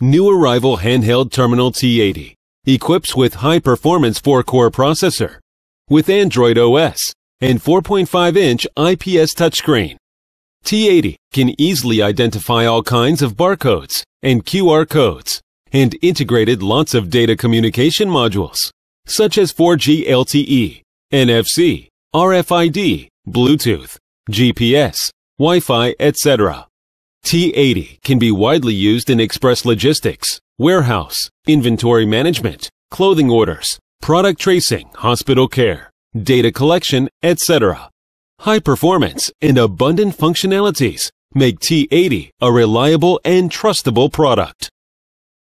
New arrival handheld terminal T80 equips with high performance 4 core processor with Android OS and 4.5 inch IPS touchscreen. T80 can easily identify all kinds of barcodes and QR codes and integrated lots of data communication modules such as 4G LTE, NFC, RFID, Bluetooth, GPS, Wi-Fi, etc. T80 can be widely used in express logistics, warehouse, inventory management, clothing orders, product tracing, hospital care, data collection, etc. High performance and abundant functionalities make T80 a reliable and trustable product.